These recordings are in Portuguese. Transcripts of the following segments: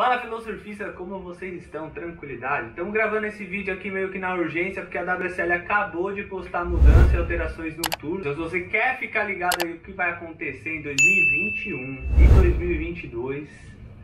Fala filosurfistas, como vocês estão? Tranquilidade? Estamos gravando esse vídeo aqui meio que na urgência porque a WSL acabou de postar mudanças e alterações no tour. Então se você quer ficar ligado aí o que vai acontecer em 2021 e 2022,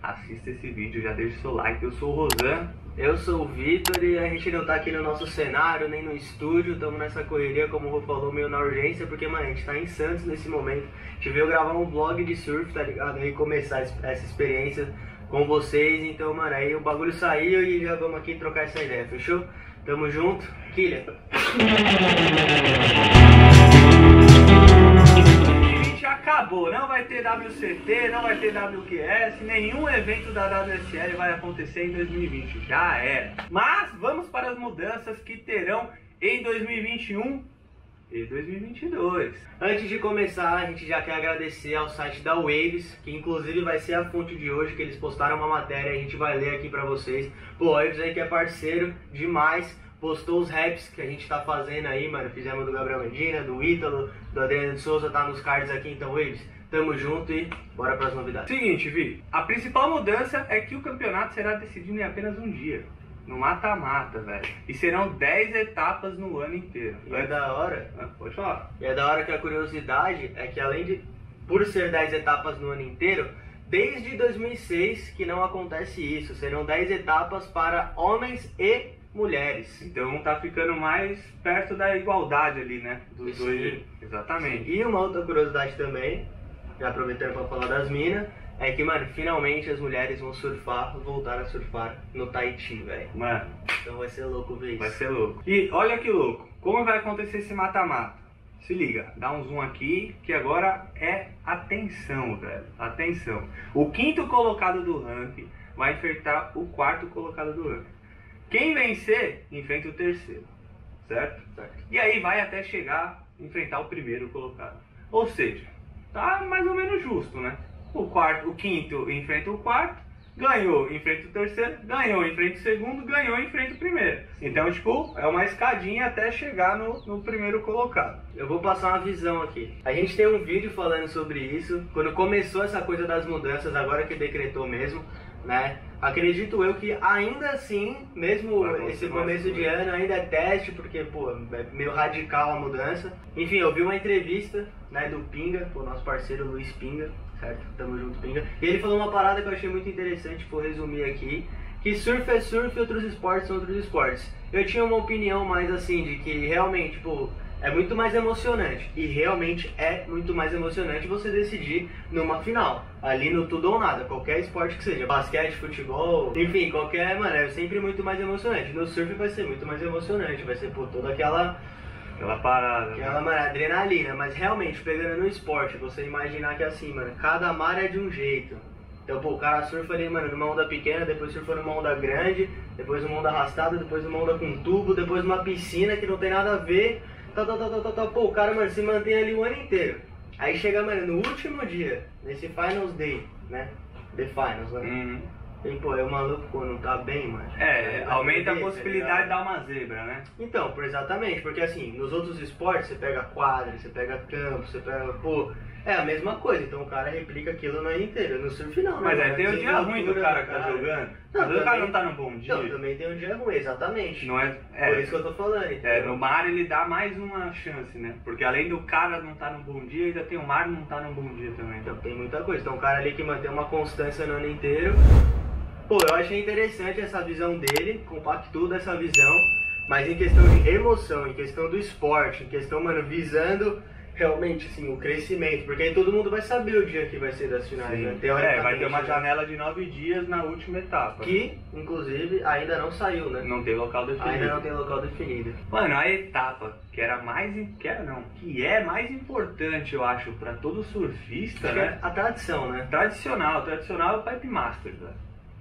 assista esse vídeo, já deixa o seu like. Eu sou o Rosan. Eu sou o Vitor e a gente não tá aqui no nosso cenário, nem no estúdio, estamos nessa correria, como o Rô falou, meio na urgência, porque, mano, a gente tá em Santos nesse momento. A gente veio gravar um vlog de surf, tá ligado? E começar essa experiência com vocês. Então, mano, aí o bagulho saiu e já vamos aqui trocar essa ideia, fechou? Tamo junto. Killian. acabou, não vai ter WCT, não vai ter WQS, nenhum evento da WSL vai acontecer em 2020, já era. Mas vamos para as mudanças que terão em 2021 e 2022. Antes de começar, a gente já quer agradecer ao site da Waves, que inclusive vai ser a fonte de hoje, que eles postaram uma matéria, a gente vai ler aqui pra vocês. Pô, Waves aí que é parceiro demais, postou os raps que a gente tá fazendo aí, mano. Fizemos do Gabriel Medina, do Ítalo, do Adriano de Souza, tá nos cards aqui, então Waves, tamo junto e bora pras novidades. Seguinte, Vi, a principal mudança é que o campeonato será decidido em apenas um dia no mata-mata, velho. E serão 10 etapas no ano inteiro. E é da hora. Ah, pode falar. E é da hora que a curiosidade é que além de por ser 10 etapas no ano inteiro, desde 2006 que não acontece isso. Serão 10 etapas para homens e mulheres. Então tá ficando mais perto da igualdade ali, né? Dos dois. Exatamente. E uma outra curiosidade também, já aproveitando para falar das minas é que, mano, finalmente as mulheres vão surfar, voltar a surfar no Tahiti, velho. Mano. Então vai ser louco ver isso. Vai ser louco. E olha que louco. Como vai acontecer esse mata-mata? Se liga, dá um zoom aqui, que agora é atenção, velho. Atenção. O quinto colocado do ranking vai enfrentar o quarto colocado do ranking. Quem vencer, enfrenta o terceiro. Certo? certo? E aí vai até chegar, enfrentar o primeiro colocado. Ou seja, tá mais ou menos justo, né? O quarto, o quinto enfrenta o quarto, ganhou, enfrenta o terceiro, ganhou, enfrenta o segundo, ganhou, enfrenta o primeiro. Então, tipo, é uma escadinha até chegar no, no primeiro colocado. Eu vou passar uma visão aqui. A gente tem um vídeo falando sobre isso, quando começou essa coisa das mudanças, agora que decretou mesmo, né? Acredito eu que ainda assim, mesmo esse começo de ano, ainda é teste, porque, pô, é meio radical a mudança. Enfim, eu vi uma entrevista, né, do Pinga, o nosso parceiro Luiz Pinga, certo? Tamo junto, Pinga. E ele falou uma parada que eu achei muito interessante, vou resumir aqui, que surf é surf e outros esportes são outros esportes. Eu tinha uma opinião mais assim, de que realmente, tipo, é muito mais emocionante. E realmente é muito mais emocionante você decidir numa final. Ali no tudo ou nada, qualquer esporte que seja. Basquete, futebol, enfim, qualquer, mano, é sempre muito mais emocionante. No surf vai ser muito mais emocionante, vai ser por toda aquela Aquela parada. Né? Aquela, mano, adrenalina. Mas realmente, pegando no esporte, você imaginar que assim, mano, cada mar é de um jeito. Então, pô, o cara surfa ali, mano, numa onda pequena, depois surfa numa onda grande, depois uma onda arrastada, depois uma onda com tubo, depois uma piscina que não tem nada a ver. Tá, tá, tá. Pô, o cara, mano, se mantém ali o ano inteiro. Aí chega, mano, no último dia, nesse Finals Day, né? The Finals, né? Uhum. E, pô, é o maluco quando tá bem, mano. É, aumenta a possibilidade de dar uma zebra, né? Então, exatamente, porque assim, nos outros esportes você pega quadra, você pega campo, você pega, pô, é a mesma coisa, então o cara replica aquilo no ano inteiro. No surf não, né? Mas aí tem o dia ruim do cara que tá jogando. Não, o cara não tá no bom dia. Não, também tem um dia ruim, exatamente. Não é, é, Por isso que eu tô falando. Entendeu? É, no mar ele dá mais uma chance, né? Porque além do cara não tá no bom dia, ainda tem o mar não tá no bom dia também. Então tem muita coisa. Então o cara ali que mantém uma constância no ano inteiro, Pô, eu achei interessante essa visão dele, compactou dessa visão, mas em questão de emoção, em questão do esporte, em questão, mano, visando realmente, assim, o crescimento, porque aí todo mundo vai saber o dia que vai ser das finais, né? É, vai ter uma né? janela de nove dias na última etapa. Que, inclusive, ainda não saiu, né? Não tem local definido. Ainda não tem local definido. Mano, a etapa que era mais, que era não, que é mais importante, eu acho, para todo surfista, né? A tradição, né? Tradicional, tradicional é o Pipe Master.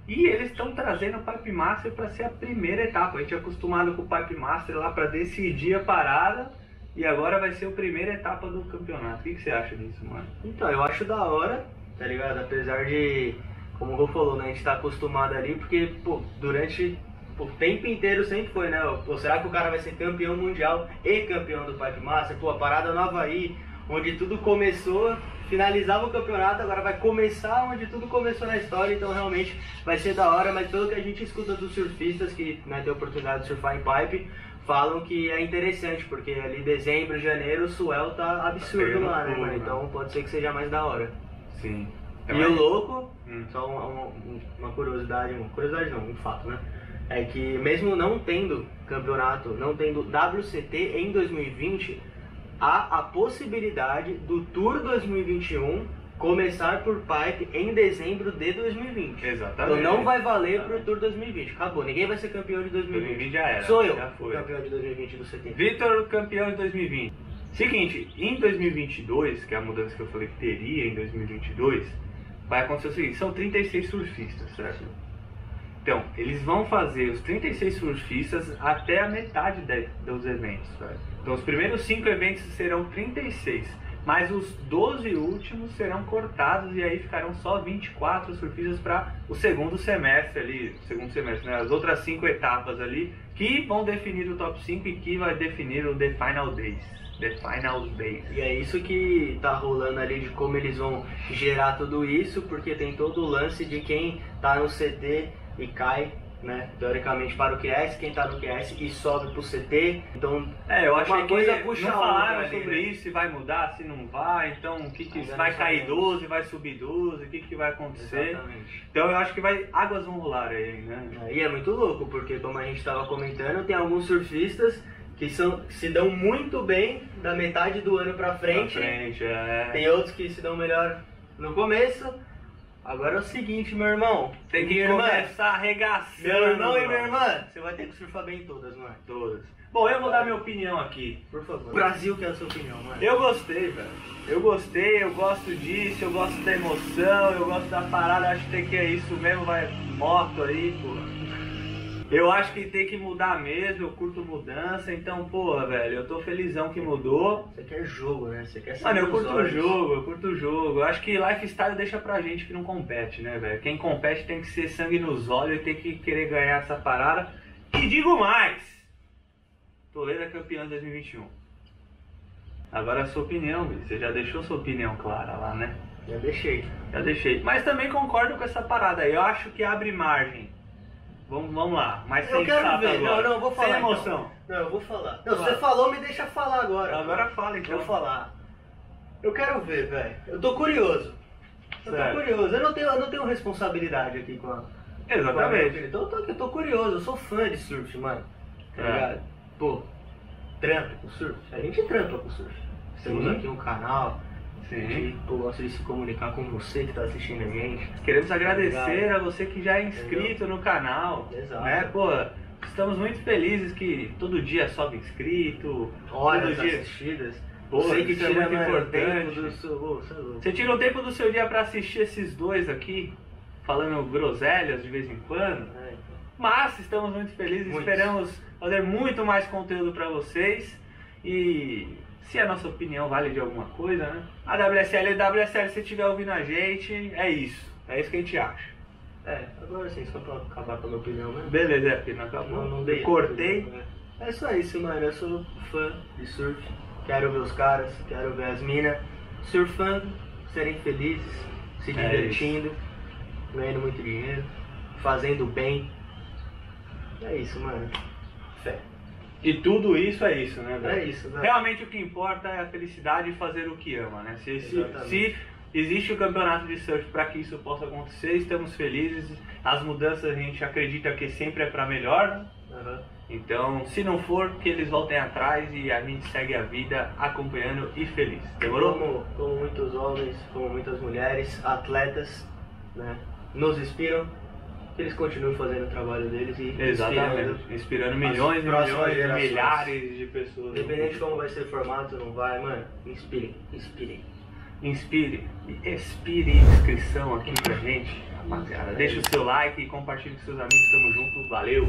E eles estão trazendo o Pipe Master para ser a primeira etapa. A gente é acostumado com o Pipe Master lá para decidir a parada. E agora vai ser a primeira etapa do campeonato. O que, você acha disso, mano? Então, eu acho da hora, tá ligado? Apesar de, como o Rô falou, né? A gente tá acostumado ali, porque, pô, durante o tempo inteiro sempre foi, né? Pô, será que o cara vai ser campeão mundial e campeão do Pipe Master? Pô, a parada no Havaí, onde tudo começou, finalizava o campeonato, agora vai começar onde tudo começou na história, então realmente vai ser da hora, mas pelo que a gente escuta dos surfistas que né, tem a oportunidade de surfar em pipe, falam que é interessante, porque ali dezembro, janeiro, o swell tá absurdo Tá lá, né, mano? fogo, Então pode ser que seja mais da hora. Sim. E o louco, Hum. só uma, uma- uma curiosidade, uma curiosidade não, um fato, né? É que mesmo não tendo campeonato, não tendo WCT em 2020, há a possibilidade do Tour 2021 começar por pipe em dezembro de 2020. Exatamente. Então não vai valer pro Exatamente. Tour 2020. Acabou, ninguém vai ser campeão de 2020. 2020 já era. Sou eu, Já foi. campeão de 2020 do CT. Vitor, campeão de 2020. Seguinte, em 2022, que é a mudança que eu falei que teria em 2022, vai acontecer o seguinte: são 36 surfistas, certo? Então, eles vão fazer os 36 surfistas até a metade de- dos eventos, certo? Então, os primeiros 5 eventos serão 36, mas os 12 últimos serão cortados e aí ficarão só 24 surfistas para o segundo semestre ali, segundo semestre, né? As outras 5 etapas ali que vão definir o top 5 e que vai definir o The Final Days. The Final Days. E é isso que tá rolando ali de como eles vão gerar tudo isso, porque tem todo o lance de quem tá no CT e cai, né, teoricamente para o QS, quem tá no QS e sobe pro CT. Então, É, eu achei Uma coisa que puxa não outra falaram ali, sobre né? isso, se vai mudar, se não vai, então o que, que Ainda vai cair sabemos. 12, vai subir 12, o que, que vai acontecer. exatamente. Então eu acho que vai. Águas vão rolar aí, né? E é muito louco, porque como a gente estava comentando, tem alguns surfistas que são, se dão muito bem da metade do ano pra frente. Pra frente, é. Tem outros que se dão melhor no começo. Agora é o seguinte, meu irmão. Tem que irmã, começar arregaçando. Meu irmão e minha irmã, você vai ter que surfar bem em todas, mano. Todas. Bom, eu vou dar minha opinião aqui. Por favor. Brasil quer a sua opinião, mano. Eu gostei, velho. Eu gostei, eu gosto disso, eu gosto da emoção, eu gosto da parada, acho que tem que é isso mesmo, vai moto aí, pô. Eu acho que tem que mudar mesmo, eu curto mudança, então, porra, velho, eu tô felizão que mudou. Você quer jogo, né? Você quer Mano, eu curto o jogo, eu curto o jogo. Eu acho que lifestyle deixa pra gente que não compete, né, velho? Quem compete tem que ser sangue nos olhos e tem que querer ganhar essa parada. E digo mais! Toledo é campeão de 2021. Agora a sua opinião, Gui. Você já deixou sua opinião clara lá, né? Já deixei. Já deixei. Mas também concordo com essa parada aí. Eu acho que abre margem. Vamos, vamos lá. Mais Eu quero sensato ver. agora. Não, não, eu vou falar. Sem então. emoção. Não, eu vou falar. Não, Fala. você falou, me deixa falar agora. Agora fala então. Vou falar. Eu quero ver, velho. Eu tô curioso. Eu tô curioso. Eu não tenho, eu não tenho responsabilidade aqui com a. com a Exatamente. Então eu tô, eu tô curioso. Eu sou fã de surf, mano. Tá É. ligado? Pô, trampa com surf. A gente trampa com surf. Temos aqui um canal. A Sim. gente pô, gosta de se comunicar com você que tá assistindo a gente. Queremos agradecer a você que já é inscrito no canal. Exato. Né? Pô, estamos muito felizes que todo dia sobe inscrito. Horas dia. assistidas. Pô, você que isso é tira muito mano, importante. seu. Ô, você é tira um tempo do seu dia pra assistir esses dois aqui, falando groselhas de vez em quando. É, então. Mas estamos muito felizes, Muito. esperamos fazer muito mais conteúdo pra vocês. E se a nossa opinião vale de alguma coisa, né? A WSL e a WSL, se estiver ouvindo a gente, é isso. É isso que a gente acha. É, agora sim, só pra acabar com a minha opinião mesmo. Beleza, é porque não acabou. Não, não dei. Eu cortei. É só isso, mano. Eu sou fã de surf. Quero ver os caras, quero ver as minas surfando, serem felizes, se É divertindo, ganhando muito dinheiro, fazendo bem. É isso, mano. E tudo isso é isso, né, velho? É isso, né? Realmente o que importa é a felicidade de fazer o que ama, né? Se, se, se existe o campeonato de surf para que isso possa acontecer, estamos felizes. As mudanças a gente acredita que sempre é para melhor? Aham. Então, se não for, que eles voltem atrás e a gente segue a vida acompanhando e feliz. Demorou? Como, como muitos homens, como muitas mulheres, atletas, né, nos inspiram, que eles continuem fazendo o trabalho deles e inspirando, Exatamente. Inspirando milhões e milhões, milhares de pessoas. independente de como vai ser o formato, não vai, mano, inspirem, inspirem. Inspire e expire inscrição aqui pra gente, rapaziada. Deixa o seu like e compartilhe com seus amigos. Tamo junto. Valeu.